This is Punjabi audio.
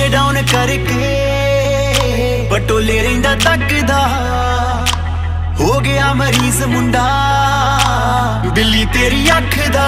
ਸ਼ੀਸ਼ੇ ਡਾਊਨ ਕਰਕੇ ਬਟੋਲੇ ਰਹਿੰਦਾ ਤੱਕਦਾ। ਹੋ ਗਿਆ ਮਰੀਜ਼ ਮੁੰਡਾ ਦਿੱਲੀ ਤੇਰੀ ਅੱਖ ਦਾ।